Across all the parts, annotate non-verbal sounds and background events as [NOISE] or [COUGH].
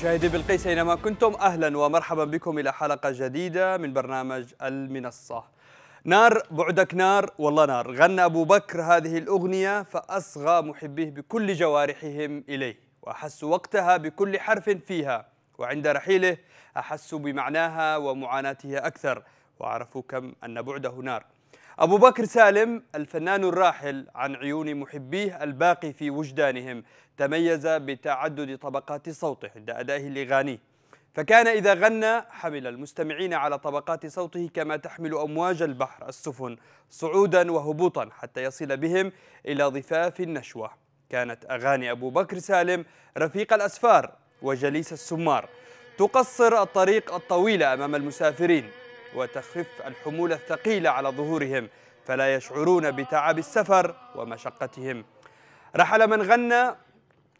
مشاهدي بالقيس أينما كنتم أهلا ومرحبا بكم إلى حلقة جديدة من برنامج المنصة. نار بعدك نار والله نار، غنى أبو بكر هذه الأغنية فأصغى محبيه بكل جوارحهم إليه، واحسوا وقتها بكل حرف فيها، وعند رحيله احسوا بمعناها ومعاناتها أكثر، وعرفوا كم أن بعده نار. أبو بكر سالم الفنان الراحل عن عيون محبيه الباقي في وجدانهم تميز بتعدد طبقات صوته عند أدائه لغانيه فكان إذا غنى حمل المستمعين على طبقات صوته كما تحمل أمواج البحر السفن صعودا وهبوطا حتى يصل بهم إلى ضفاف النشوة. كانت أغاني أبو بكر سالم رفيق الأسفار وجليس السمار تقصر الطريق الطويل أمام المسافرين وتخف الحمول الثقيلة على ظهورهم فلا يشعرون بتعب السفر ومشقتهم. رحل من غنى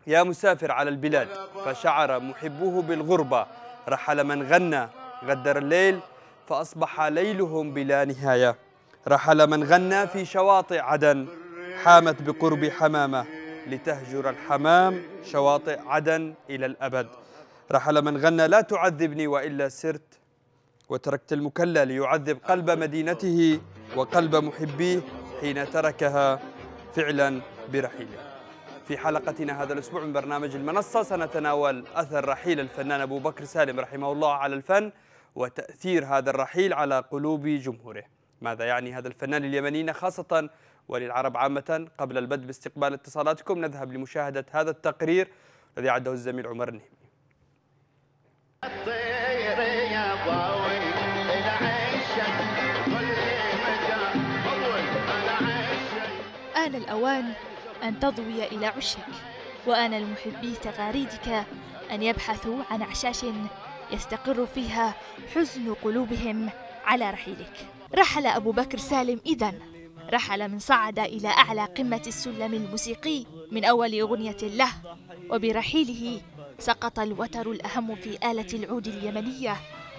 يا مسافر على البلاد فشعر محبوه بالغربة. رحل من غنى غدر الليل فأصبح ليلهم بلا نهاية. رحل من غنى في شواطئ عدن حامت بقرب حمامة. لتهجر الحمام شواطئ عدن إلى الأبد. رحل من غنى لا تعذبني وإلا سرت. وتركت المكلى ليعذب قلب مدينته وقلب محبيه حين تركها فعلا برحيله. في حلقتنا هذا الأسبوع من برنامج المنصة. سنتناول أثر رحيل الفنان أبو بكر سالم رحمه الله على الفن وتأثير هذا الرحيل على قلوب جمهوره. ماذا يعني هذا الفنان اليمنيين خاصة وللعرب عامة؟ قبل البدء باستقبال اتصالاتكم نذهب لمشاهدة هذا التقرير الذي عده الزميل عمر النهمي. آن الأوان أن تضوي إلى عشك وآن المحبي تغاريدك أن يبحثوا عن أعشاش يستقر فيها حزن قلوبهم على رحيلك. رحل أبو بكر سالم إذن. رحل من صعد إلى أعلى قمة السلم الموسيقي من أول أغنية له وبرحيله سقط الوتر الأهم في آلة العود اليمنية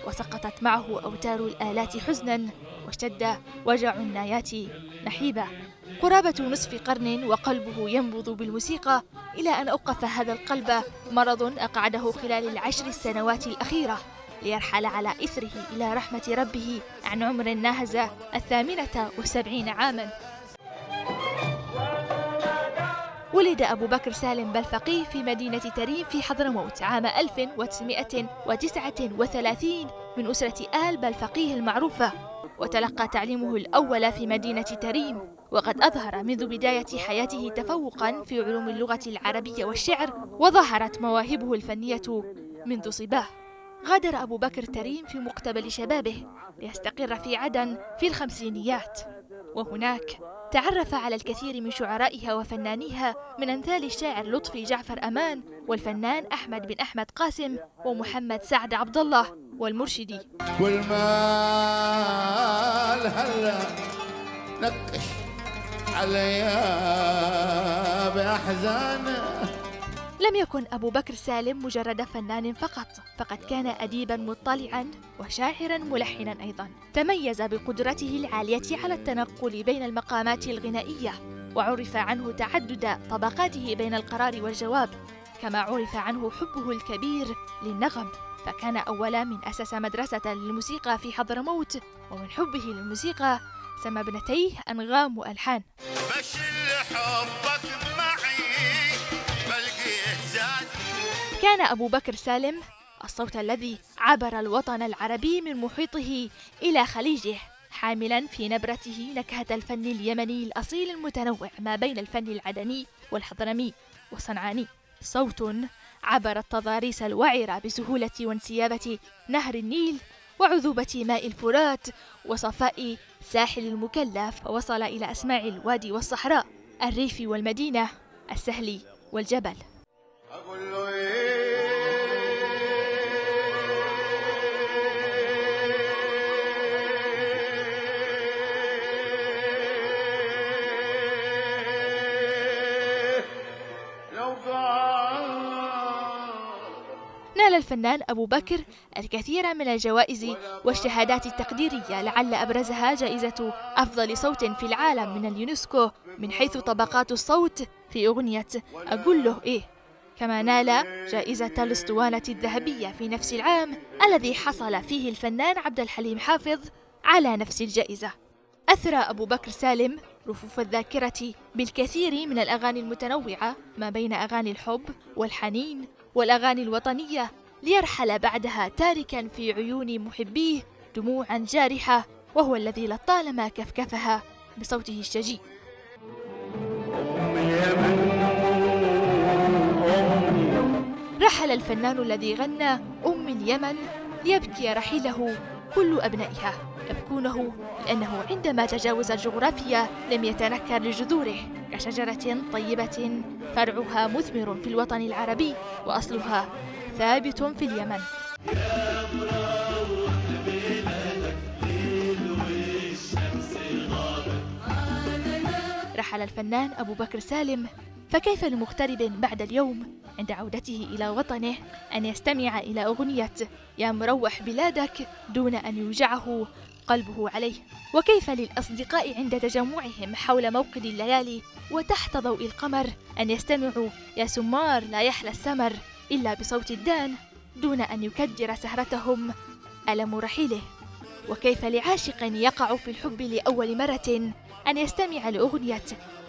وسقطت معه أوتار الآلات حزنا واشتد وجع النايات نحيبة قرابة نصف قرن وقلبه ينبض بالموسيقى إلى أن أوقف هذا القلب مرض أقعده خلال العشر السنوات الأخيرة ليرحل على إثره إلى رحمة ربه عن عمر ناهز الثامنة والسبعين عاما. ولد أبو بكر سالم بلفقي في مدينة تريم في حضرموت عام 1939 من أسرة آل بلفقيه المعروفة وتلقى تعليمه الأول في مدينة تريم. وقد أظهر منذ بداية حياته تفوقا في علوم اللغة العربية والشعر وظهرت مواهبه الفنية منذ صباه. غادر أبو بكر تريم في مقتبل شبابه ليستقر في عدن في الخمسينيات. وهناك تعرف على الكثير من شعرائها وفنانيها من أمثال الشاعر لطفي جعفر أمان والفنان أحمد بن أحمد قاسم ومحمد سعد عبد الله والمرشدي. والمال هلا نكش عليا بأحزان. لم يكن أبو بكر سالم مجرد فنان فقط فقد كان أديبا مطلعا وشاعرا ملحنا أيضا. تميز بقدرته العالية على التنقل بين المقامات الغنائية وعرف عنه تعدد طبقاته بين القرار والجواب. كما عرف عنه حبه الكبير للنغم فكان أولا من أسس مدرسة للموسيقى في حضرموت ومن حبه للموسيقى سمى ابنتيه أنغام وألحان. حبك معي زاد كان أبو بكر سالم الصوت الذي عبر الوطن العربي من محيطه إلى خليجه حاملا في نبرته نكهة الفن اليمني الأصيل المتنوع ما بين الفن العدني والحضرمي والصنعاني. صوت عبر التضاريس الوعرة بسهولة وانسيابة نهر النيل وعذوبة ماء الفرات وصفاء ساحل المكلف. ووصل إلى أسماع الوادي والصحراء الريف والمدينة السهل والجبل. نال الفنان أبو بكر الكثير من الجوائز والشهادات التقديرية لعل أبرزها جائزة أفضل صوت في العالم من اليونسكو من حيث طبقات الصوت في أغنية أقول له إيه. كما نال جائزة الأسطوانة الذهبية في نفس العام الذي حصل فيه الفنان عبد الحليم حافظ على نفس الجائزة. أثرى أبو بكر سالم رفوف الذاكرة بالكثير من الأغاني المتنوعة ما بين أغاني الحب والحنين والأغاني الوطنية ليرحل بعدها تاركا في عيون محبيه دموعا جارحة وهو الذي لطالما كفكفها بصوته الشجي. رحل الفنان الذي غنى أم اليمن ليبكي رحيله كل أبنائها. يبكونه لأنه عندما تجاوز الجغرافيا لم يتنكر لجذوره. كشجرة طيبة فرعها مثمر في الوطن العربي وأصلها ثابت في اليمن. رحل الفنان أبو بكر سالم فكيف لمغترب بعد اليوم عند عودته إلى وطنه أن يستمع إلى أغنية يا مروح بلادك دون أن يوجعه قلبه عليه. وكيف للأصدقاء عند تجمعهم حول موقد الليالي وتحت ضوء القمر أن يستمعوا؟ يا سمار لا يحلى السمر إلا بصوت الدان دون أن يكدر سهرتهم. ألم رحيله؟ وكيف لعاشق يقع في الحب لأول مرة أن يستمع لأغنية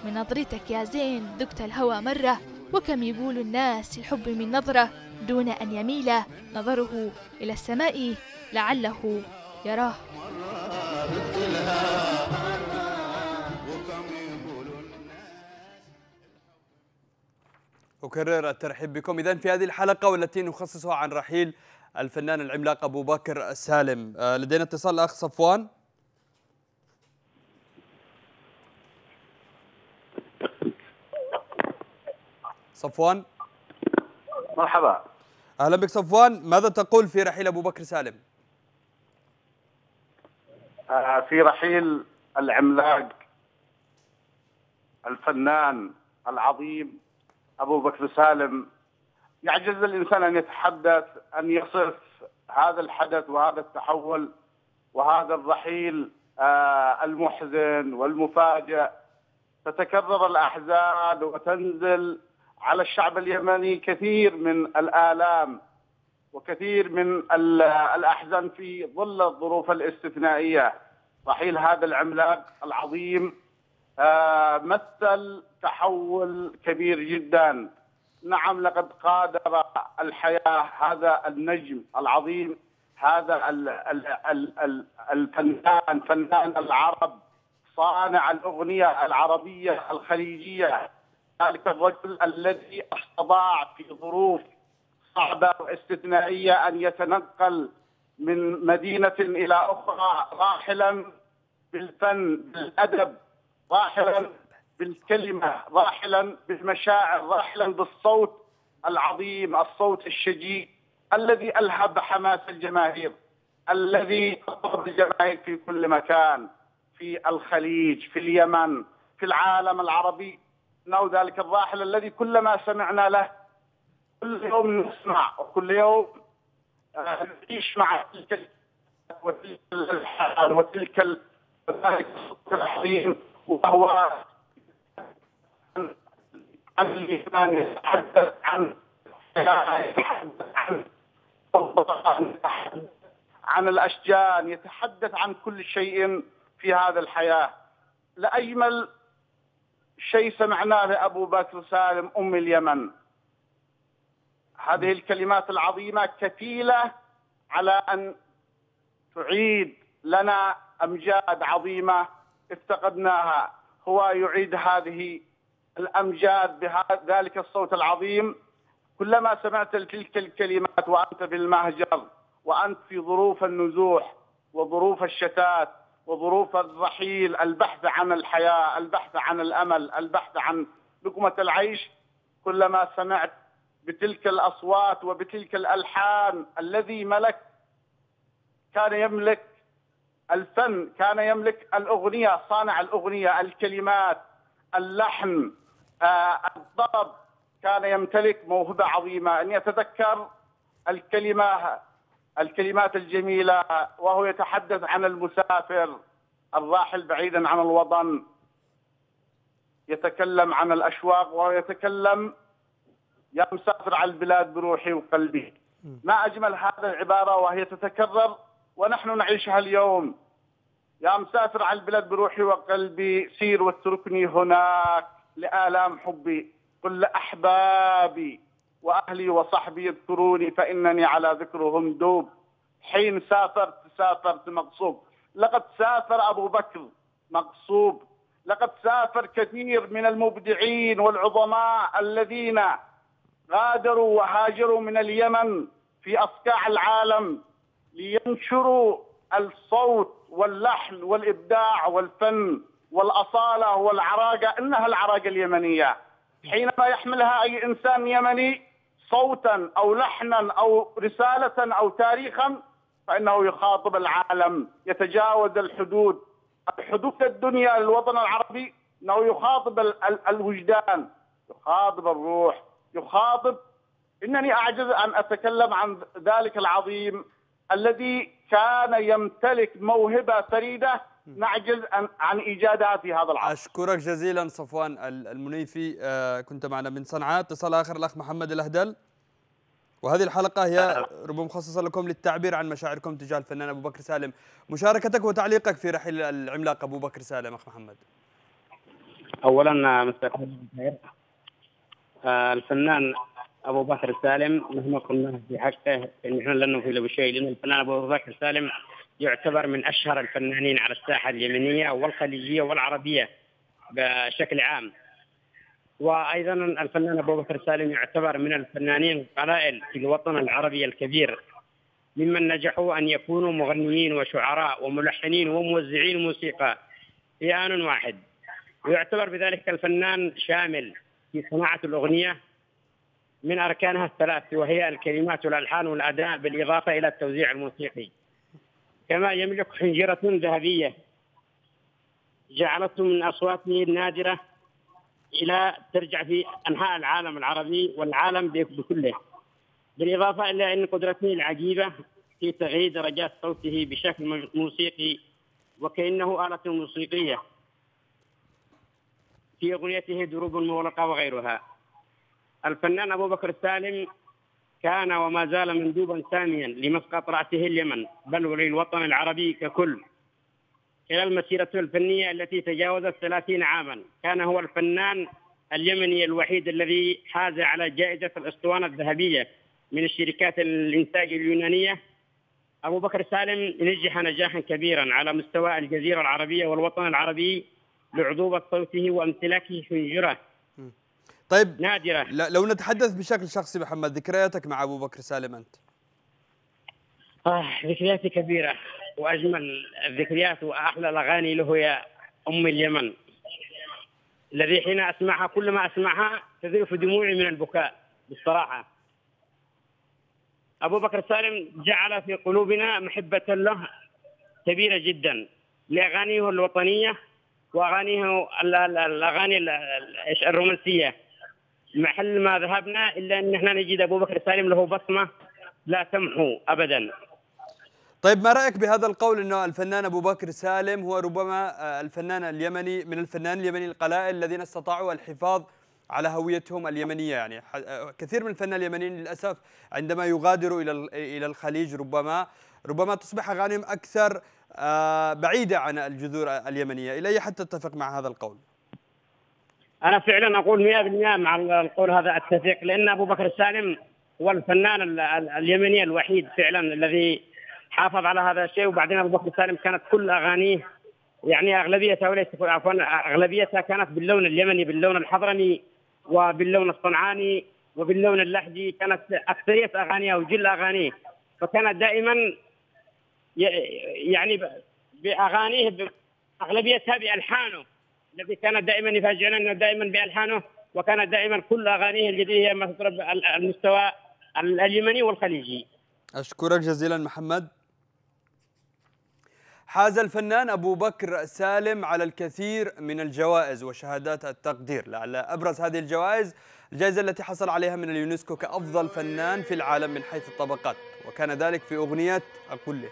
من نظرتك يا زين ذقت الهوى مرة وكم يقول الناس الحب من نظرة دون أن يميل نظره إلى السماء لعله يراه أكرر الترحيب بكم. إذا في هذه الحلقة والتي نخصصها عن رحيل الفنان العملاق أبو بكر سالم. آه، لدينا اتصال الأخ صفوان. صفوان. مرحبا. أهلا بك صفوان. ماذا تقول في رحيل أبو بكر سالم؟ في رحيل العملاق الفنان العظيم أبو بكر سالم. يعجز الإنسان أن يتحدث أن يصف هذا الحدث وهذا التحول وهذا الرحيل آه، المحزن والمفاجئ. تتكرر الأحزان وتنزل على الشعب اليمني كثير من الآلام وكثير من ال- الأحزان في ظل الظروف الاستثنائية. رحيل هذا العملاق العظيم آه، مثل تحول كبير جدا. نعم لقد قادر الحياة هذا النجم العظيم هذا ال ال ال ال الفنان فنان العرب صانع الأغنية العربية الخليجية. ذلك الرجل الذي استطاع في ظروف صعبة واستثنائية أن يتنقل من مدينة إلى أخرى راحلا بالفن بالأدب راحلا بالكلمة راحلا بالمشاعر راحلا بالصوت العظيم الصوت الشجي الذي ألهب حماس الجماهير الذي اضرب الجماهير في كل مكان في الخليج في اليمن في العالم العربي. انه ذلك الراحل الذي كلما سمعنا له كل يوم نسمع وكل يوم نعيش مع تلك الحال وتلك ذلك العظيم وهو عن الإيمان يتحدث عن يتحدث عن عن الأشجان يتحدث عن كل شيء في هذا الحياة. لأجمل شيء سمعناه لأبو بكر سالم أم اليمن. هذه الكلمات العظيمة كفيلة على أن تعيد لنا أمجاد عظيمة افتقدناها. هو يعيد هذه الأمجاد بذلك الصوت العظيم. كلما سمعت تلك الكلمات وأنت في المهجر وأنت في ظروف النزوح وظروف الشتات وظروف الرحيل البحث عن الحياة البحث عن الأمل البحث عن لقمة العيش كلما سمعت بتلك الأصوات وبتلك الألحان الذي ملك كان يملك الفن كان يملك الأغنية صانع الأغنية الكلمات اللحن آه، الضرب كان يمتلك موهبة عظيمة. أن يتذكر الكلمة الكلمات الجميلة وهو يتحدث عن المسافر الراحل بعيدا عن الوطن يتكلم عن الأشواق وهو يتكلم يا مسافر على البلاد بروحي وقلبي. ما أجمل هذه العبارة وهي تتكرر ونحن نعيشها اليوم. يا مسافر على البلاد بروحي وقلبي سير واتركني هناك لآلام حبي. قل لأحبابي وأهلي وصحبي يذكروني فإنني على ذكرهم دوب حين سافرت سافرت مغصوب لقد سافر أبو بكر مغصوب لقد سافر كثير من المبدعين والعظماء الذين غادروا وهاجروا من اليمن في أصقاع العالم لينشروا الصوت واللحن والإبداع والفن والأصالة والعراقة إنها العراقة اليمنية. حينما يحملها أي إنسان يمني صوتا أو لحنا أو رسالة أو تاريخا فإنه يخاطب العالم يتجاوز الحدود. حدود الدنيا للوطن العربي إنه يخاطب ال- ال- الوجدان يخاطب الروح. يخاطب. إنني أعجز أن أتكلم عن ذلك العظيم الذي كان يمتلك موهبة فريدة. نعجز عن عن إيجادها في هذا العصر. أشكرك جزيلا صفوان ال- المنيفي. آه، كنت معنا من صنعاء. اتصال آخر الأخ محمد الأهدل. وهذه الحلقة هي ربما مخصصة لكم للتعبير عن مشاعركم تجاه الفنان أبو بكر سالم. مشاركتك وتعليقك في رحيل العملاق أبو بكر سالم أخ محمد. اولا مساء الخير. آه، الفنان أبو بكر سالم مهما قلنا في حقه ان إحنا لن نفيد بشيء لأن الفنان أبو بكر سالم يعتبر من أشهر الفنانين على الساحة اليمنية والخليجية والعربية بشكل عام. وأيضا الفنان أبو بكر سالم يعتبر من الفنانين القلائل في الوطن العربي الكبير ممن نجحوا أن يكونوا مغنيين وشعراء وملحنين وموزعين موسيقى في آن واحد. ويعتبر بذلك الفنان شامل في صناعة الأغنية من أركانها الثلاث وهي الكلمات والألحان والأداء بالإضافة إلى التوزيع الموسيقي. كما يملك حنجرة ذهبية. جعلته من أصواته النادرة إلى ترجع في أنحاء العالم العربي والعالم بكله. بالإضافة إلى أن قدرته العجيبة في تغيير درجات صوته بشكل موسيقي وكأنه آلة موسيقية. في أغنيته دروب مغلقة وغيرها. الفنان أبو بكر السالم كان وما زال مندوبا ساميا لمسقط رأسه اليمن بل وللوطن العربي ككل. خلال مسيرته الفنية التي تجاوزت 30 عاما كان هو الفنان اليمني الوحيد الذي حاز على جائزة الأسطوانة الذهبية من الشركات الإنتاج اليونانية. أبو بكر سالم نجح نجاحا كبيرا على مستوى الجزيرة العربية والوطن العربي لعذوبة صوته وامتلاكه حنجرة. طيب نادرة. لو نتحدث بشكل شخصي محمد ذكرياتك مع أبو بكر سالم أنت؟ آه ذكرياتي كبيرة وأجمل الذكريات وأحلى الأغاني له هي أم اليمن الذي حين أسمعها كل ما أسمعها تذرف دموعي من البكاء بالصراحة أبو بكر سالم جعل في قلوبنا محبة له كبيرة جدا لأغانيه الوطنية وأغانيه ال- ال- الأغاني ال- ال- الرومانسية؟ محل ما ذهبنا إلا أن إحنا نجد أبو بكر سالم له بصمة لا تمحو أبدا. طيب ما رأيك بهذا القول أنه الفنان أبو بكر سالم هو ربما آه، الفنان اليمني من الفنان اليمني القلائل الذين استطاعوا الحفاظ على هويتهم اليمنية؟ يعني آه، كثير من الفنانين اليمنيين للأسف عندما يغادروا إلى ال- إلى الخليج ربما ربما تصبح أغانيهم أكثر آه، بعيدة عن الجذور اليمنية. إلى أي حد تتفق مع هذا القول؟ أنا فعلا أقول 100% مع القول هذا أتفق لأن أبو بكر السالم هو الفنان ال- ال- اليمني الوحيد فعلا الذي حافظ على هذا الشيء. وبعدين أبو بكر السالم كانت كل أغانيه يعني أغلبيتها وليس عفوا أغلبيتها كانت باللون اليمني باللون الحضرمي وباللون الصنعاني وباللون اللحجي كانت أكثرية أغانيه وجل أغانيه. فكانت دائما يعني ب- بأغانيه ب- أغلبيتها بألحانه الذي كان دائما يفاجئنا أنه دائما بألحانه وكانت دائما كل أغانيه الجديدة هي ال- المستوى ال- اليمني والخليجي. أشكرك جزيلا محمد. حاز الفنان أبو بكر سالم على الكثير من الجوائز وشهادات التقدير. لعل أبرز هذه الجوائز الجائزة التي حصل عليها من اليونسكو كأفضل فنان في العالم من حيث الطبقات. وكان ذلك في أغنية أقول له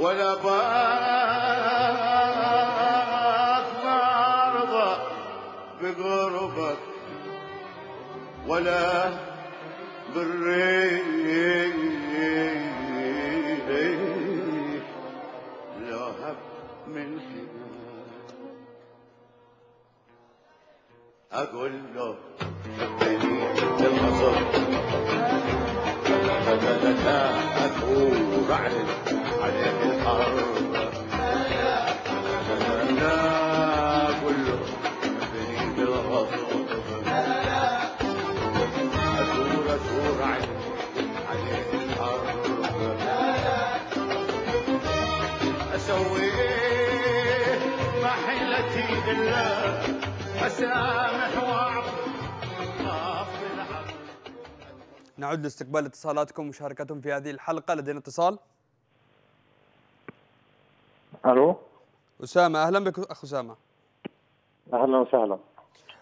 ولا باك ما ارضى بقربك ولا بالريح. لو هب من حنان أقول له نعود لاستقبال اتصالاتكم ومشاركتهم في هذه الحلقة. لدينا اتصال. ألو؟ أسامة أهلا بك أخ أسامة. أهلا وسهلا.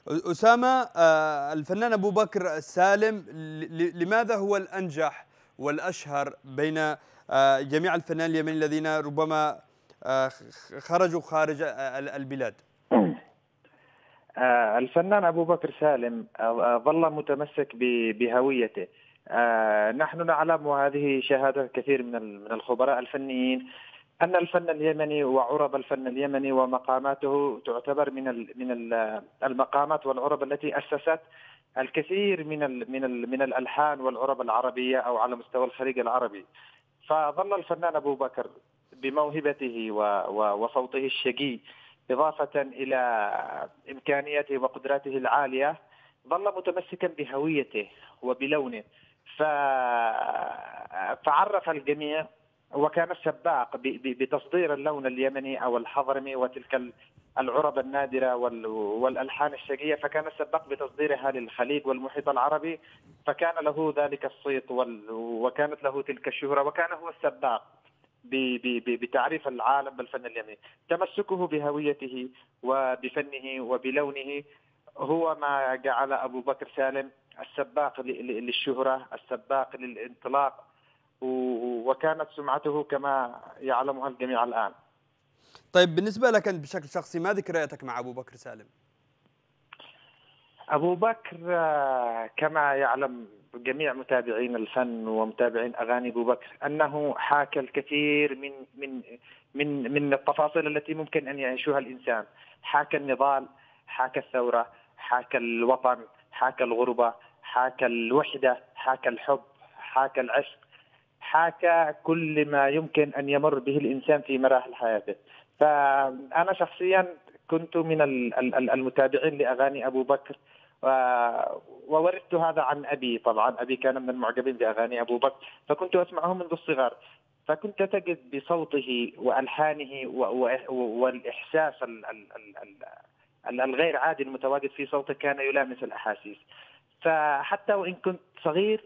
أسامة آه، الفنان أبو بكر السالم لماذا هو الأنجح والأشهر بين آه، جميع الفنانين اليمنيين الذين ربما آه، خرجوا خارج ال- البلاد؟ [CLEARS THROAT] الفنان أبو بكر سالم ظل متمسك بهويته. نحن نعلم وهذه شهادة كثير من من الخبراء الفنيين أن الفن اليمني وعرب الفن اليمني ومقاماته تعتبر من من ال- المقامات والعرب التي أسست الكثير من من من الألحان والعرب العربية أو على مستوى الخليج العربي فظل الفنان أبو بكر بموهبته وصوته الشقي إضافة إلى إمكانياته وقدراته العالية ظل متمسكا بهويته وبلونه. فعرف الجميع وكان سباق ب... ب... بتصدير اللون اليمني أو الحضرمي وتلك ال- العرب النادرة وال... والألحان الشقية فكان سباق بتصديرها للخليج والمحيط العربي فكان له ذلك الصيت. وكانت له تلك الشهرة وكان هو السباق بتعريف العالم بالفن اليمني تمسكه بهويته وبفنه وبلونه هو ما جعل أبو بكر سالم السباق للشهرة، السباق للانطلاق وكانت سمعته كما يعلمها الجميع الآن. طيب بالنسبة لك أنت بشكل شخصي ما ذكرياتك مع أبو بكر سالم أبو بكر آه، كما يعلم جميع متابعين الفن ومتابعين أغاني أبو بكر أنه حاكى الكثير من من من من التفاصيل التي ممكن أن يعيشها الإنسان، حاكى النضال، حاكى الثورة، حاكى الوطن، حاكى الغربة، حاكى الوحدة، حاكى الحب، حاكى العشق، حاكى كل ما يمكن أن يمر به الإنسان في مراحل حياته. فأنا شخصيا كنت من ال- ال- ال- المتابعين لأغاني أبو بكر وورثت هذا عن أبي طبعا أبي كان من المعجبين بأغاني أبو بكر فكنت أسمعه منذ الصغر فكنت تجد بصوته وألحانه والإحساس ال- ال- ال- ال- ال- الغير عادي المتواجد في صوته كان يلامس الأحاسيس فحتى وإن كنت صغير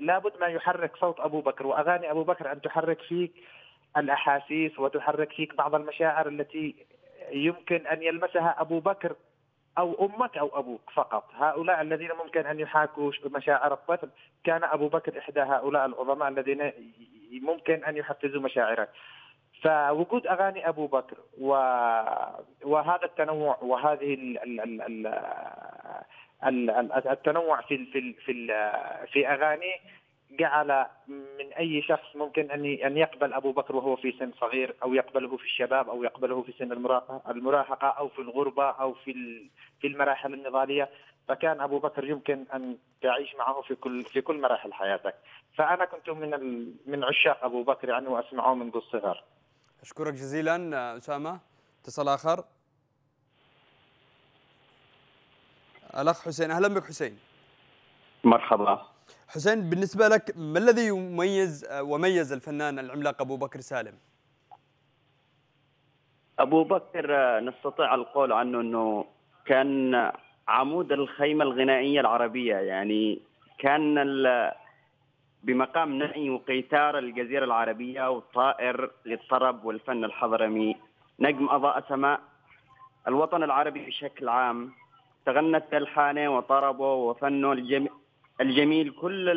لابد ما يحرك صوت أبو بكر وأغاني أبو بكر أن تحرك فيك الأحاسيس وتحرك فيك بعض المشاعر التي يمكن أن يلمسها أبو بكر أو أمك أو أبوك فقط، هؤلاء الذين ممكن أن يحاكوا مشاعر الطفل، كان أبو بكر إحدى هؤلاء العظماء الذين يمكن أن يحفزوا مشاعرك. فوجود أغاني أبو بكر. وهذا التنوع وهذه ال... ال... ال... ال... ال... ال- التنوع في. في. في. في اغانيه جعل من أي شخص ممكن أن أن يقبل أبو بكر وهو في سن صغير أو يقبله في الشباب أو يقبله في سن المراهقة أو في الغربة أو في في المراحل النضالية فكان أبو بكر يمكن أن تعيش معه في كل في كل مراحل حياتك فأنا كنت من. من عشاق أبو بكر يعني وأسمعه منذ الصغر أشكرك جزيلا أسامة. اتصال آخر. الأخ حسين. أهلا بك حسين. مرحبا. حسين بالنسبة لك ما الذي يميز وميز الفنان العملاق أبو بكر سالم؟ أبو بكر نستطيع القول عنه إنه كان عمود الخيمة الغنائية العربية. يعني كان بمقام نعي وقيثار الجزيرة العربية وطائر للطرب والفن الحضرمي. نجم أضاء سماء الوطن العربي بشكل عام. تغنت بألحانه وطربه وفنه الجميل, الجميل كل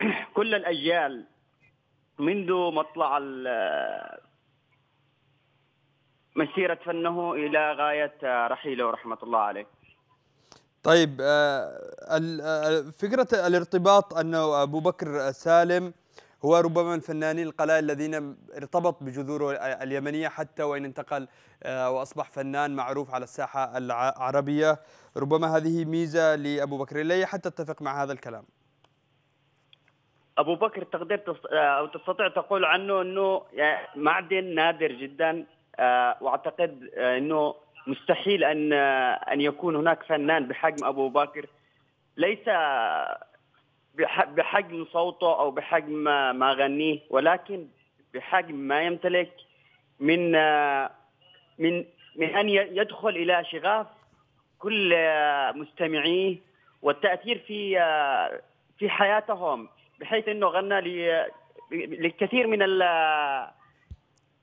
[CLEARS THROAT] كل الأجيال. منذ مطلع مسيرة فنه إلى غاية رحيله رحمة الله عليه. طيب آه، آه، فكرة الارتباط أنه أبو بكر سالم هو ربما من الفنانين القلائل الذين ارتبط بجذوره اليمنية حتى وإن انتقل آه، وأصبح فنان معروف على الساحة العربية. ربما هذه ميزة لأبو بكر لي حتى اتفق مع هذا الكلام. أبو بكر تقدر أو تستطيع تقول عنه أنه معدن نادر جدا وأعتقد أنه مستحيل آه، أن يكون هناك فنان بحجم أبو بكر. ليس بح- بحجم صوته أو بحجم ما غنيه ولكن بحجم ما يمتلك من من من ي- يدخل إلى شغاف كل مستمعيه والتأثير في في حياتهم بحيث إنه غنى للكثير من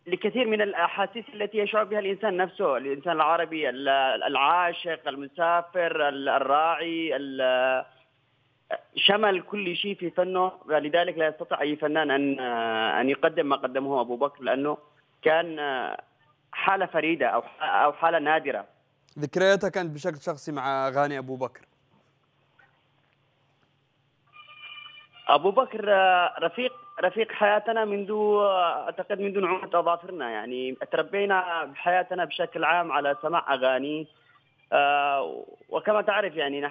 لكثير من الأحاسيس التي يشعر بها الإنسان نفسه، الإنسان العربي ال- العاشق، المسافر، ال- الراعي، ال- شمل كل شيء في فنه، لذلك لا يستطيع أي فنان ان أن يقدم ما قدمه أبو بكر لأنه كان حالة فريدة أو أو حالة نادرة. ذكرياتك أنت بشكل شخصي مع أغاني أبو بكر أبو بكر رفيق رفيق حياتنا منذ أعتقد منذ نعومة أظافرنا. يعني تربينا بحياتنا بشكل عام على سماع أغاني. آه، وكما تعرف يعني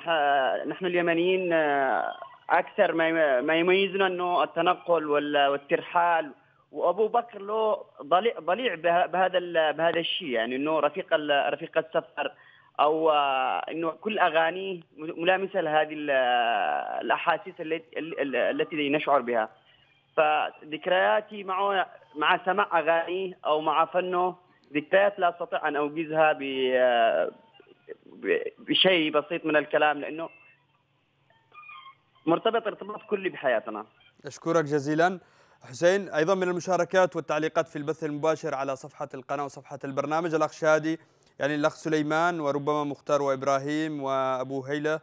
نحن اليمنيين آه، أكثر ما يم- ما يميزنا إنه التنقل وال- والترحال. وأبو بكر له ضليع ضليع به- بهذا بهذا الشيء. يعني إنه رفيق رفيق السفر أو آه، إنه كل أغانيه ملامسة لهذه ال- الأحاسيس التي ال- التي نشعر بها. فذكرياتي معه مع سماع أغانيه أو مع فنه ذكريات لا أستطيع أن أوجزها ب بشيء بسيط من الكلام لأنه مرتبط ارتباط كلي بحياتنا. أشكرك جزيلا. حسين أيضا من المشاركات والتعليقات في البث المباشر على صفحة القناة وصفحة البرنامج الأخ شادي يعني الأخ سليمان وربما مختار وإبراهيم وأبو هيلة.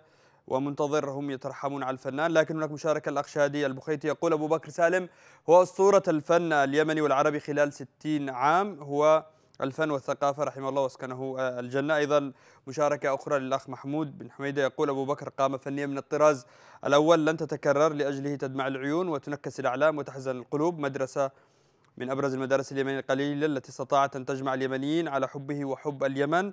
ومنتظر هم يترحمون على الفنان. لكن هناك مشاركة الأخ شادي البخيتي يقول أبو بكر سالم هو أسطورة الفن اليمني والعربي خلال 60 عام. هو الفن والثقافة رحمه الله وأسكنه آه، الجنة. أيضا مشاركة أخرى للأخ محمود بن حميدة يقول أبو بكر قام فنيا من الطراز الأول لن تتكرر لأجله تدمع العيون وتنكس الأعلام وتحزن القلوب. مدرسة من أبرز المدارس اليمنية القليلة التي استطاعت أن تجمع اليمنيين على حبه وحب اليمن.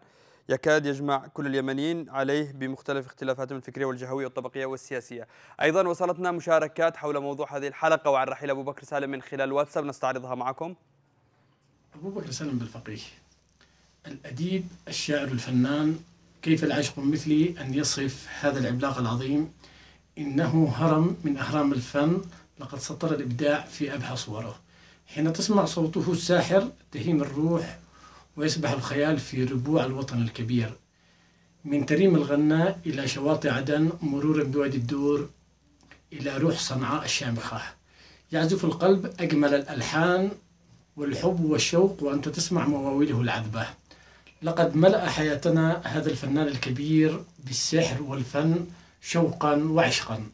يكاد يجمع كل اليمنيين عليه بمختلف اختلافاتهم الفكرية والجهوية والطبقية والسياسية. أيضا وصلتنا مشاركات حول موضوع هذه الحلقة وعن رحيل أبو بكر سالم من خلال واتساب نستعرضها معكم. أبو بكر سالم بالفقيه. الأديب الشاعر الفنان كيف العشق مثلي أن يصف هذا العملاق العظيم؟ إنه هرم من أهرام الفن لقد سطر الإبداع في أبهى صوره. حين تسمع صوته الساحر تهيم الروح ويسبح الخيال في ربوع الوطن الكبير. من تريم الغناء إلى شواطئ عدن مرورا بوادي الدور إلى روح صنعاء الشامخة. يعزف القلب أجمل الألحان والحب والشوق وأنت تسمع مواويله العذبة. لقد ملأ حياتنا هذا الفنان الكبير بالسحر والفن شوقا وعشقا.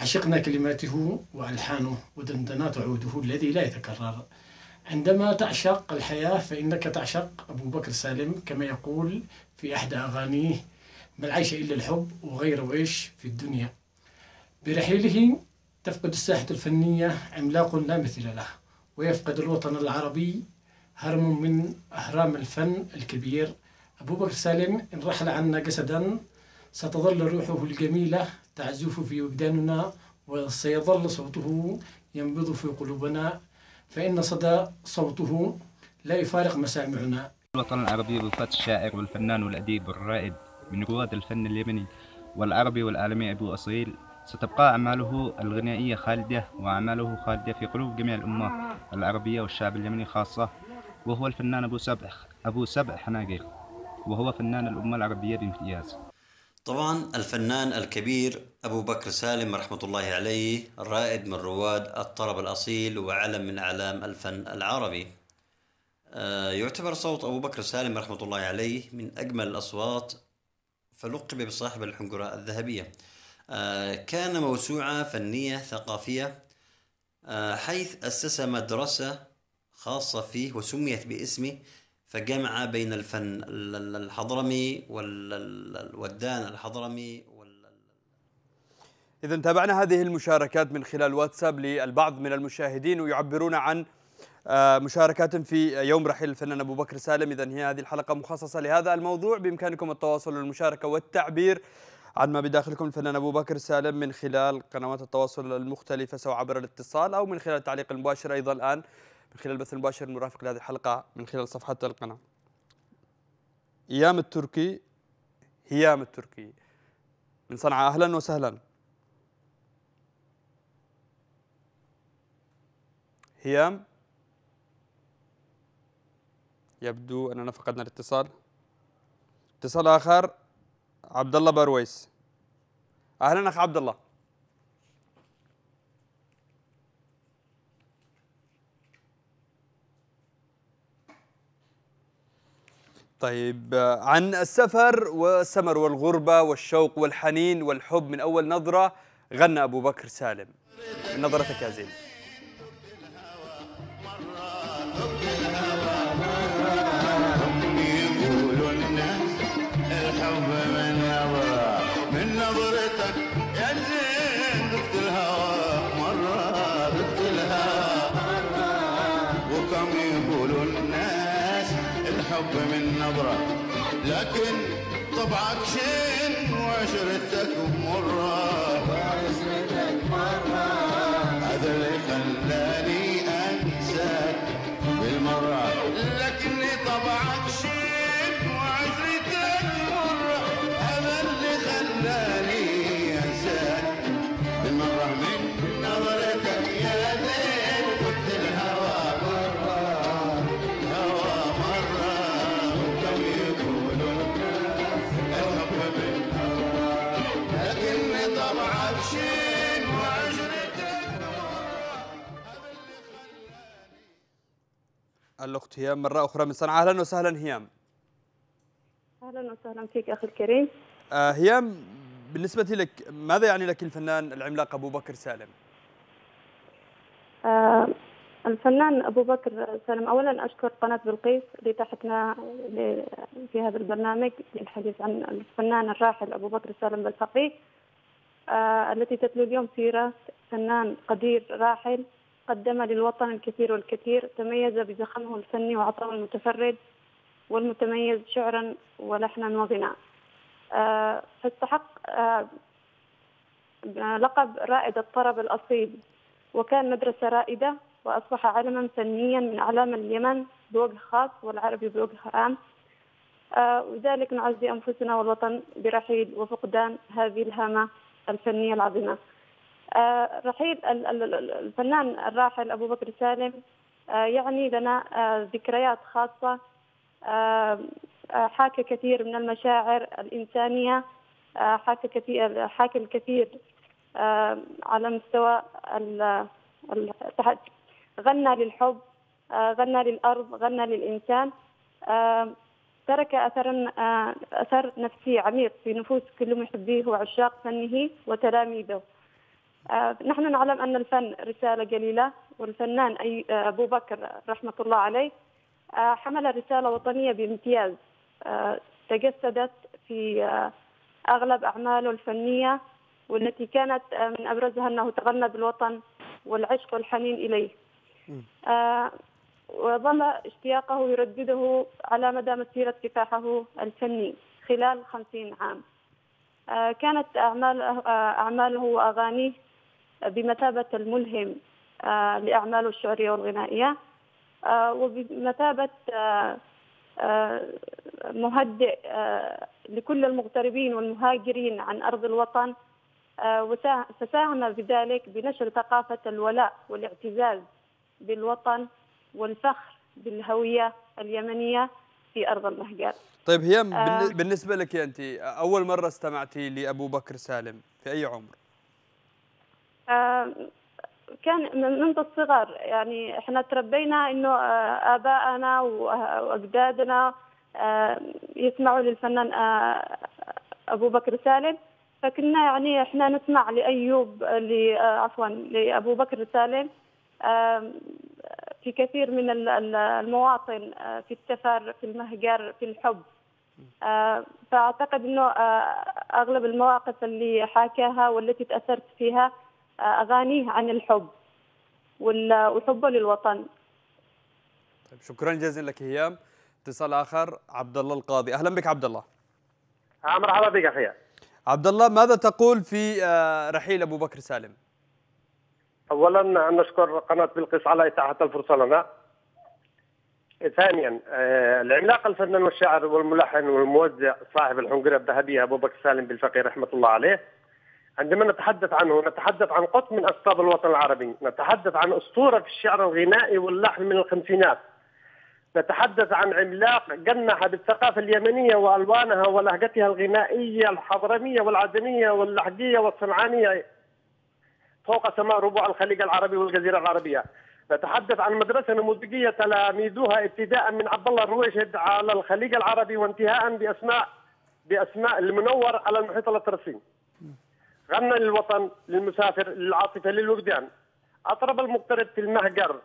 عشقنا كلماته وألحانه ودندنات عوده الذي لا يتكرر. عندما تعشق الحياة فإنك تعشق أبو بكر سالم كما يقول في إحدى أغانيه ما العيش إلا الحب وغير ويش في الدنيا برحيله تفقد الساحة الفنية عملاق لا مثيل له ويفقد الوطن العربي هرم من أهرام الفن الكبير. أبو بكر سالم إن رحل عنا جسدا ستظل روحه الجميلة تعزف في وجداننا وسيظل صوته ينبض في قلوبنا فإن صدى صوته لا يفارق مسامعنا. الوطن العربي بوفاة الشاعر والفنان والأديب والرائد من رواد الفن اليمني والعربي والعالمي أبو أصيل ستبقى أعماله الغنائية خالدة وأعماله خالدة في قلوب جميع الأمة العربية والشعب اليمني خاصة وهو الفنان أبو سبع أبو سبع حناجر وهو فنان الأمة العربية بامتياز. طبعا الفنان الكبير أبو بكر سالم رحمة الله عليه رائد من رواد الطرب الأصيل وعلم من أعلام الفن العربي. آه، يعتبر صوت أبو بكر سالم رحمة الله عليه من أجمل الأصوات فلقب بصاحب الحنجرة الذهبية. آه، كان موسوعة فنية ثقافية آه، حيث أسس مدرسة خاصة فيه وسميت باسمه فجمع بين الفن ال- ال- الحضرمي والودان الحضرمي إذا تابعنا هذه المشاركات من خلال واتساب للبعض من المشاهدين ويعبرون عن آه، مشاركات في يوم رحيل الفنان أبو بكر سالم. إذا هي هذه الحلقة مخصصة لهذا الموضوع. بإمكانكم التواصل والمشاركة والتعبير عن ما بداخلكم الفنان أبو بكر سالم من خلال قنوات التواصل المختلفة سواء عبر الاتصال أو من خلال التعليق المباشر أيضا الآن. من خلال البث المباشر المرافق لهذه الحلقة من خلال صفحة القناة. إيام التركي هيام التركي. من صنعاء أهلا وسهلا. هيام. يبدو أننا فقدنا الاتصال. اتصال آخر عبد الله برويس. أهلا اخ عبد الله طيب عن السفر والسمر والغربة والشوق والحنين والحب من أول نظرة غنى أبو بكر سالم. نظرتك يا زين. لكن طبعك شين هيام مرة أخرى من صنعاء. أهلا وسهلا هيام. أهلا وسهلا. فيك أخي الكريم. آه هيام بالنسبة لك ماذا يعني لك الفنان العملاق أبو بكر سالم؟ آه الفنان أبو بكر سالم اولا أشكر قناة بلقيس اللي تحتنا ل- في هذا البرنامج للحديث عن الفنان الراحل أبو بكر سالم بالفقيه آه التي تتلو اليوم سيرة فنان قدير راحل قدم للوطن الكثير والكثير تميز بزخمه الفني وعطائه المتفرد والمتميز شعرا ولحنا وغناء. آه فاستحق آه لقب رائد الطرب الأصيل وكان مدرسة رائدة وأصبح علما فنيا من أعلام اليمن بوجه خاص والعربي بوجه عام. آه وذلك نعزي أنفسنا والوطن برحيل وفقدان هذه الهامة الفنية العظيمة. رحيل ال- ال- الفنان الراحل أبو بكر سالم آه يعني لنا آه ذكريات خاصة آه آه حاكى كثير من المشاعر الإنسانية آه حاكى كثير حاكى الكثير آه على مستوى غنى للحب آه غنى للأرض غنى للإنسان. آه ترك أثرا آه أثر نفسي عميق في نفوس كل محبيه وعشاق فنه وتلاميذه. آه نحن نعلم أن الفن رسالة جليلة والفنان أي آه أبو بكر رحمة الله عليه آه حمل رسالة وطنية بامتياز آه تجسدت في آه أغلب أعماله الفنية والتي كانت آه من أبرزها أنه تغنى بالوطن والعشق والحنين إليه. آه وظل اشتياقه يردده على مدى مسيرة كفاحه الفني خلال خمسين عام. آه كانت أعماله, آه أعماله وأغانيه بمثابة الملهم آه لأعماله الشعرية والغنائية آه وبمثابة آه مهدئ لكل المغتربين والمهاجرين عن أرض الوطن فساهم بذلك بنشر ثقافة الولاء والاعتزاز بالوطن والفخر بالهوية اليمنية في أرض المهجر طيب هيام. بالن- بالنسبة لك أنت أول مرة استمعتي لأبو بكر سالم في أي عمر؟ كان من- منذ الصغر يعني إحنا تربينا إنه ابائنا وأجدادنا يسمعوا للفنان أبو بكر سالم. فكنا يعني إحنا نسمع لأيوب عفوا لأبو بكر سالم في كثير من ال- ال- المواطن في السفر في المهجر في الحب. فأعتقد أنه آه، أغلب المواقف اللي حاكاها والتي تأثرت فيها أغانيه عن الحب وحبه للوطن. طيب شكرا جزيلا لك هيام. اتصال آخر عبد الله القاضي. أهلا بك عبد الله مرحبا بك أخي. عبد الله ماذا تقول في آه، رحيل أبو بكر سالم؟ اولا نشكر قناة بلقيس على إتاحة الفرصة لنا. ثانيا آه، العملاق الفنان والشاعر والملحن والموزع صاحب الحنجره الذهبية أبو بكر سالم بالفقيه رحمة الله عليه. عندما نتحدث عنه نتحدث عن قط من أسباب الوطن العربي نتحدث عن أسطورة في الشعر الغنائي واللحن من الخمسينات نتحدث عن عملاق جنح بالثقافة اليمنية وألوانها ولهجتها الغنائية الحضرمية والعجمية واللحجية والصنعانية فوق سماء ربوع الخليج العربي والجزيرة العربية. نتحدث عن مدرسة نموذجية تلاميذها ابتداء من عبد الله الرويشد على الخليج العربي وانتهاء بأسماء بأسماء المنور على المحيط الأطلسي. غنى للوطن للمسافر للعاطفة للوجدان. أطرب المغترب في المهجر.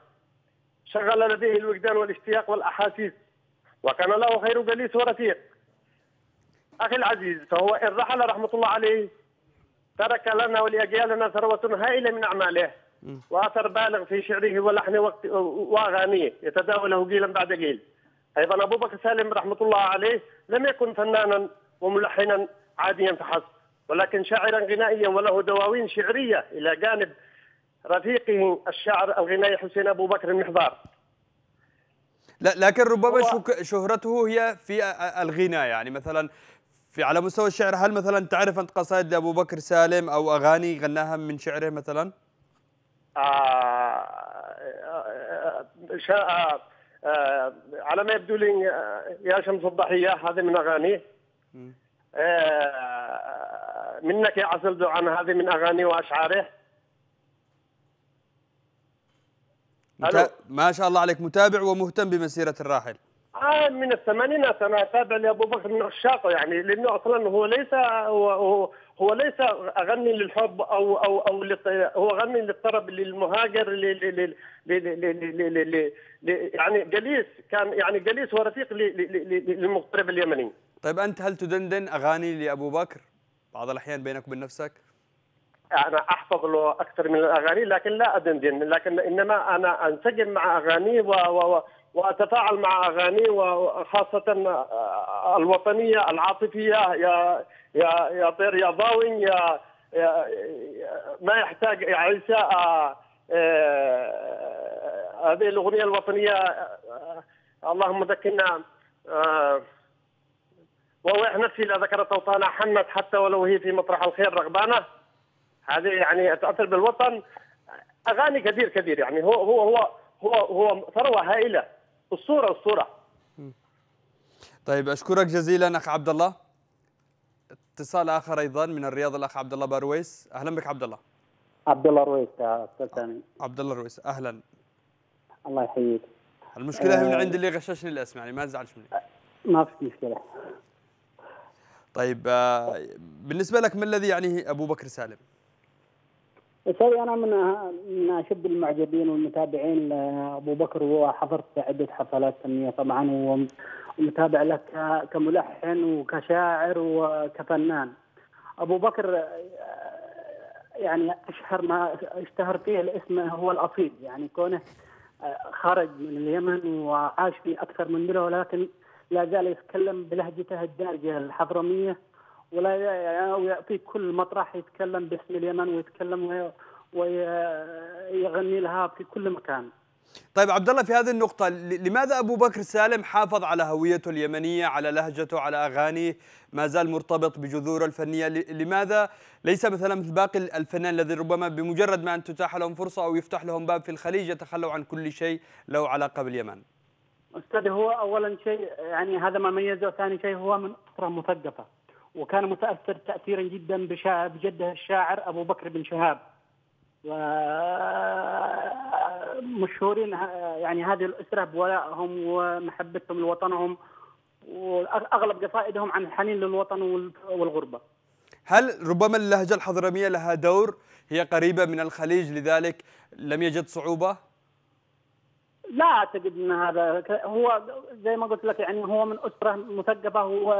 شغل لديه الوجدان والاشتياق والأحاسيس. وكان له خير جليس ورفيق. أخي العزيز فهو إن رحل رحمة الله عليه ترك لنا ولأجيالنا ثروة هائلة من أعماله. وأثر بالغ في شعره ولحنه وأغانيه. يتداوله جيلا بعد جيل. أيضا أبو بكر سالم رحمة الله عليه لم يكن فنانا وملحنا عاديا فحسب. ولكن شاعرا غنائيا وله دواوين شعرية إلى جانب رفيقه الشاعر الغنائي حسين أبو بكر المحضار. لا لكن ربما شهرته هي في الغناء يعني مثلا في على مستوى الشعر هل مثلا تعرف أنت قصائد لأبو بكر سالم أو أغاني غناها من شعره مثلا؟ آه، آه، شا- آه، آه، على ما يبدو لي آه، يا شمس الضحية هذه من أغانيه. آه، منك يا عسل عن هذه من اغاني واشعاره مت... ما شاء الله عليك متابع ومهتم بمسيره الراحل آه من الثمانينات أنا اتابع لابو بكر من عشاقه يعني لأنه أصلا هو ليس هو, هو ليس اغني للحب أو أو أو هو غني للطرب للمهاجر لل يعني جليس كان يعني جليس رفيق للمغترب اليمني طيب انت هل تدندن اغاني لابو بكر؟ بعض الأحيان بينك وبين نفسك؟ أنا أحفظ له أكثر من الأغاني لكن لا ادندن لكن إنما أنا أنسجم مع اغانيه و و وأتفاعل مع اغانيه وخاصة الوطنية العاطفية يا يا يا طير يا ضاوين يا, يا ما يحتاج يا عيسى آه، آه، هذه الأغنية الوطنية آه، اللهم ذكرنا آه، ووح نفسي إذا ذكرت اوطانا حنت حتى ولو هي في مطرح الخير رغبانة. هذه يعني تأثر بالوطن. أغاني كثير كثير يعني. هو هو هو هو هو ثروة هائلة. أسطورة أسطورة. طيب أشكرك جزيلا أخ عبد الله. اتصال آخر أيضا من الرياض الأخ عبد الله بارويس. أهلا بك عبد الله. عبد الله رويس يا أستاذ سامي عبد الله رويس أهلا. الله يحييك. المشكلة هي من آه. عند اللي غششني الاسم يعني ما تزعلش مني. ما في مشكلة. طيب آه، بالنسبة لك ما الذي يعنيه أبو بكر سالم؟ سوري أنا من من أشد المعجبين والمتابعين لأبو بكر وحضرت عدة حفلات فنية طبعا ومتابع له ك- كملحن وكشاعر وكفنان أبو بكر آه، يعني أشهر ما اشتهر فيه الاسم هو الأصيل يعني كونه خرج من اليمن وعاش في أكثر من بلد ولكن لا زال يتكلم بلهجته الدارجة الحضرمية ولا ي- في كل مطرح يتكلم باسم اليمن ويتكلم وي- ويغني لها في كل مكان. طيب عبد الله في هذه النقطة لماذا أبو بكر سالم حافظ على هويته اليمنية على لهجته على أغانيه ما زال مرتبط بجذوره الفنية؟ لماذا ليس مثلا مثل باقي الفنان الذي ربما بمجرد ما أن تتاح لهم فرصة أو يفتح لهم باب في الخليج يتخلوا عن كل شيء له علاقة باليمن؟ أستاذ هو اولا شيء يعني هذا ما ميزه ثاني شيء هو من أسرة مثقفة وكان متأثر تاثيرا جدا بشا- بجده الشاعر أبو بكر بن شهاب. ومشهورين يعني هذه الأسرة بولائهم ومحبتهم لوطنهم وأغلب قصائدهم عن الحنين للوطن وال- والغربة. هل ربما اللهجة الحضرمية لها دور؟ هي قريبة من الخليج لذلك لم يجد صعوبة؟ لا أعتقد إن هذا هو زي ما قلت لك يعني هو من أسرة مثقفه هو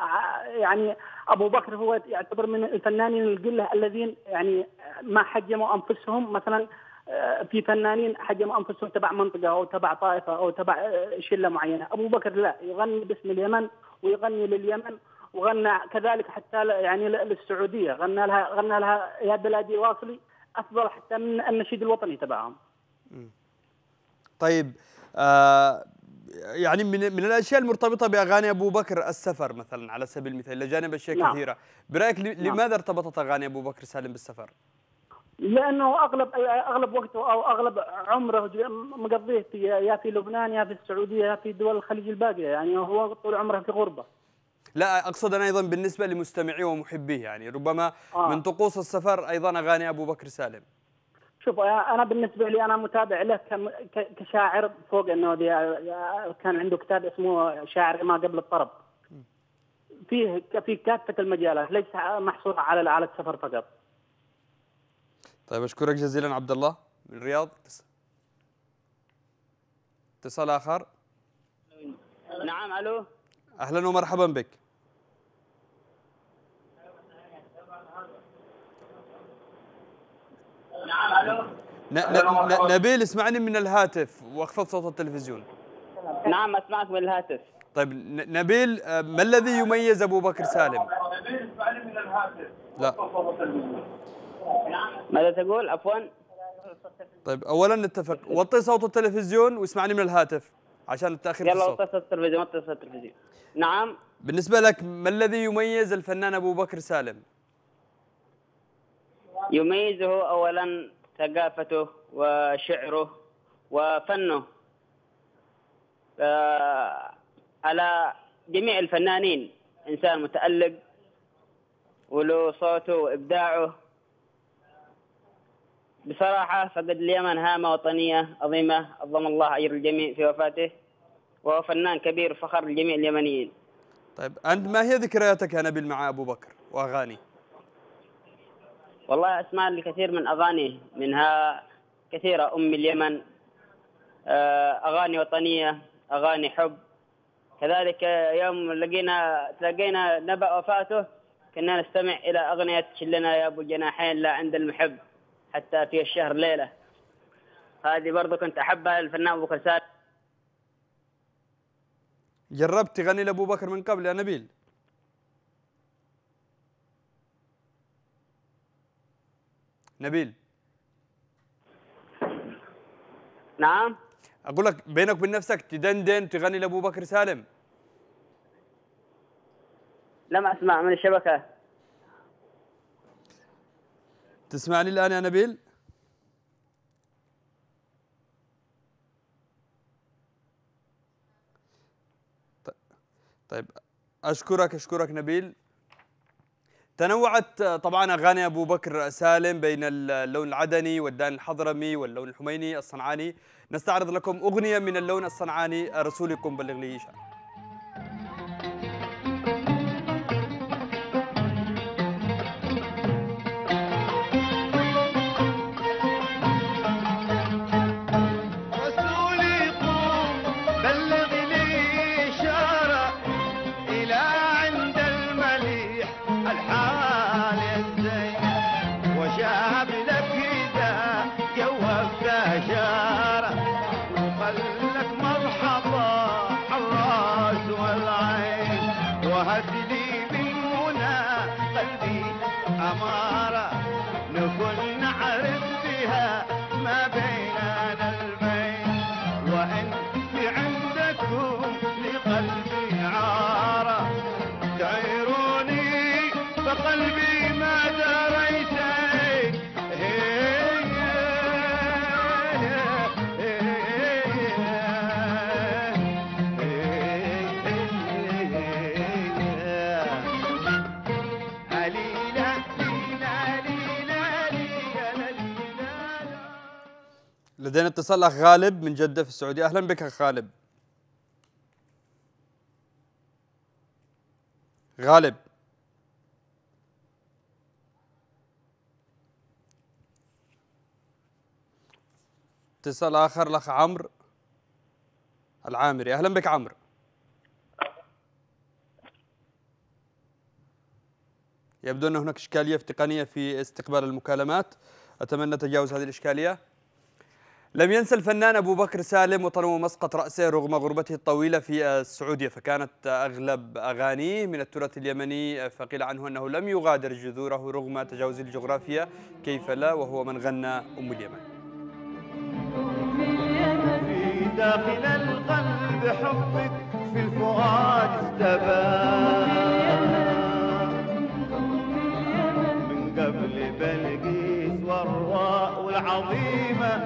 ع- يعني أبو بكر هو يعتبر من الفنانين القلة الذين يعني ما حجموا أنفسهم. مثلا آه، في فنانين حجموا أنفسهم تبع منطقة أو تبع طائفة أو تبع آه، شلة معينة، أبو بكر لا يغني باسم اليمن ويغني لليمن وغنى كذلك حتى يعني للسعودية، غنى لها غنى لها يا بلادي واصلي أفضل حتى من النشيد الوطني تبعهم. طيب آه يعني من من الأشياء المرتبطة بأغاني أبو بكر السفر مثلا على سبيل المثال إلى جانب أشياء نعم. كثيرة برأيك نعم. لماذا ارتبطت أغاني أبو بكر سالم بالسفر لأنه أغلب أغلب وقته أو أغلب عمره مقضيه في يا في لبنان يا في السعودية يا في دول الخليج الباقية يعني هو طول عمره في غربة لا أقصد أنا أيضا بالنسبة لمستمعيه ومحبيه يعني ربما آه. من طقوس السفر أيضا أغاني أبو بكر سالم شوف أنا بالنسبة لي أنا متابع له كشاعر فوق انه دي- كان عنده كتاب اسمه شاعر ما قبل الطرب. فيه في كافة المجالات ليس محصور على على السفر فقط. طيب أشكرك جزيلا عبد الله من الرياض. اتصال آخر. نعم ألو. أهلا ومرحبا بك نعم ألو ن- ن- ن- نبيل اسمعني من الهاتف وأخفض صوت التلفزيون. نعم أسمعك من الهاتف. طيب نبيل آه، ما الذي يميز أبو بكر سالم؟ لا. ماذا تقول؟ عفوا. طيب اولا نتفق. وطي صوت التلفزيون واسمعني من الهاتف عشان التأخير يلا الصوت. اتصل التلفزيون اتصل التلفزيون. نعم. بالنسبة لك ما الذي يميز الفنان أبو بكر سالم؟ يميزه اولا ثقافته وشعره وفنه. آه، على جميع الفنانين إنسان متألق وله صوته وإبداعه. بصراحة فقد اليمن هامة وطنية عظيمة عظم الله أجر الجميع في وفاته وهو فنان كبير فخر لجميع اليمنيين. طيب انت ما هي ذكرياتك يا نبيل مع أبو بكر واغاني والله أسمع الكثير من اغانيه منها كثيرة أم اليمن آه، أغاني وطنية أغاني حب. كذلك يوم لقينا تلاقينا نبأ وفاته كنا نستمع إلى أغنية شلنا يا أبو الجناحين لا عند المحب حتى في الشهر ليلة. هذه برضو كنت أحبها الفنان أبو بكر سالم جربت تغني لأبو بكر من قبل يا نبيل؟ نبيل. نعم. أقول لك بينك وبين نفسك تدندن تغني لأبو بكر سالم. لم أسمع من الشبكة. تسمعني الآن يا نبيل؟ ط- طيب أشكرك أشكرك نبيل. تنوعت طبعا أغاني أبو بكر سالم بين اللون العدني والدان الحضرمي واللون الحميني الصنعاني. نستعرض لكم أغنية من اللون الصنعاني رسولكم بلغ لي شأن وهد لي بالمنى قلبي أمارة بعدين اتصال أخ غالب من جدة في السعودية. أهلا بك أخ غالب. غالب. اتصال آخر الاخ عمرو العامري. أهلا بك عمرو. يبدو أن هناك إشكالية في تقنيه في استقبال المكالمات. أتمنى تجاوز هذه الإشكالية. لم ينسى الفنان أبو بكر سالم وطنه ومسقط رأسه رغم غربته الطويلة في السعودية فكانت أغلب أغانيه من التراث اليمني. فقيل عنه أنه لم يغادر جذوره رغم تجاوز الجغرافيا كيف لا؟ وهو من غنى أم اليمن. في داخل القلب حبك في الفؤاد استبان من قبل بلقيس والراء والعظيمة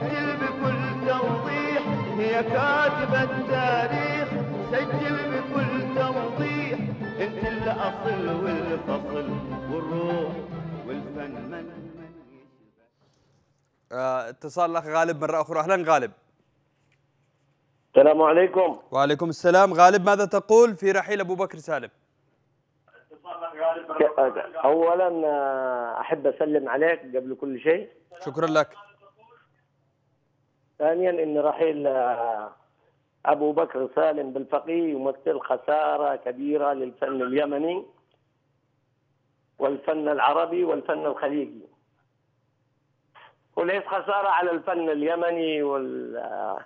سجل بكل توضيح. يا كاتب التاريخ سجل بكل توضيح. انت الأصل والفصل والروح والفن من آه، اتصال الأخ غالب مرة أخرى. أهلا غالب. السلام عليكم. وعليكم السلام. غالب ماذا تقول في رحيل أبو بكر سالم؟ اولا آه، أحب أسلم عليك قبل كل شيء. شكرا لك. ثانيا إن رحيل آه، أبو بكر سالم بالفقيه يمثل خسارة كبيرة للفن اليمني والفن العربي والفن الخليجي. وليس خسارة على الفن اليمني وال آه،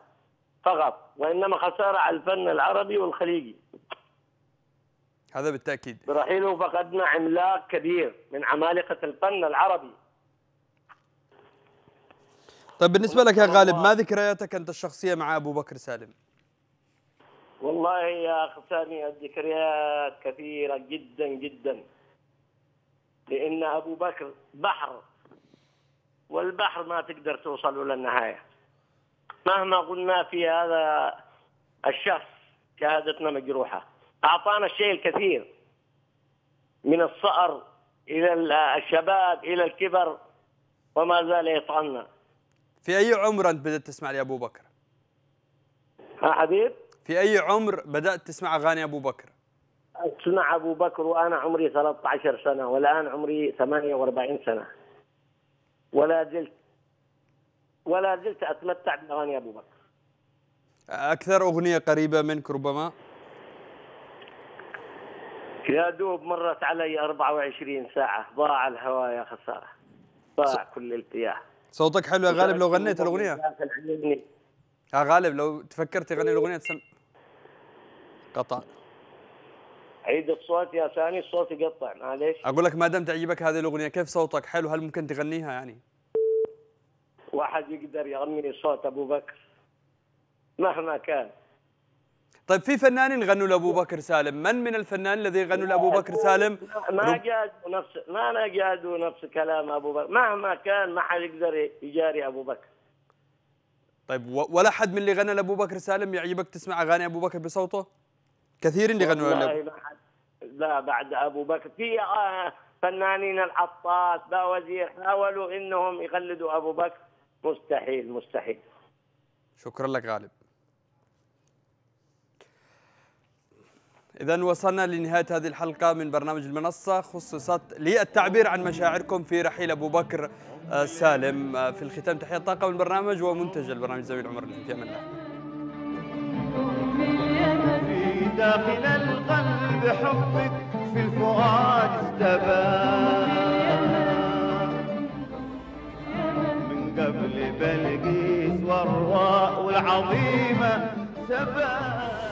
فقط وإنما خسارة على الفن العربي والخليجي. هذا بالتأكيد. برحيله فقدنا عملاق كبير من عمالقة الفن العربي. طيب بالنسبة لك يا غالب ما ذكرياتك أنت الشخصية مع أبو بكر سالم؟ والله يا اخ سامي الذكريات كثيرة جدا جدا. لأن أبو بكر بحر والبحر ما تقدر توصل له للنهايه مهما قلنا في هذا الشخص شهادتنا مجروحة. أعطانا الشيء الكثير من الصقر إلى الشباب إلى الكبر وما زال يطعنا في أي عمر أنت بدأت تسمع لأبو بكر؟ ها حبيب؟ في أي عمر بدأت تسمع أغاني أبو بكر؟ أسمع أبو بكر وأنا عمري 13 سنة والآن عمري 48 سنة. ولا زلت ولا زلت أتمتع بأغاني أبو بكر. أكثر أغنية قريبة منك ربما؟ يا دوب مرت علي 24 ساعة ضاع الهوى يا خسارة. ضاع كل التياه صوتك حلو يا غالب لو غنيت الأغنية. يا غالب لو تفكرت تغني الأغنية تسم قطع. عيد الصوت يا ثاني الصوت يقطع معليش. أقول لك ما دام تعجبك هذه الأغنية. كيف صوتك؟ حلو هل ممكن تغنيها يعني؟ واحد يقدر يغني صوت أبو بكر مهما كان. طيب في فنانين غنوا لأبو بكر سالم. من من الفنان الذي يغنوا لأبو بكر سالم؟ ما جادوا نفس ما جادوا نفس كلام أبو بكر. مهما كان ما حد يقدر يجاري أبو بكر. طيب ولا حد من اللي غنى لأبو بكر سالم يعجبك تسمع أغاني أبو بكر بصوته؟ كثير اللي غنوا له حد لا بعد أبو بكر. في آه، فنانين العطاس با وزير حاولوا إنهم يقلدوا أبو بكر. مستحيل مستحيل. شكرا لك غالب. إذا وصلنا لنهاية هذه الحلقة من برنامج المنصة خصصت للتعبير عن مشاعركم في رحيل أبو بكر آه، سالم. آه، في الختام تحية طاقة من البرنامج ومنتج البرنامج زوي العمر في أمان الله في داخل القلب حبك في الفؤاد استبان من قبل بلقيس والراء والعظيمة سبان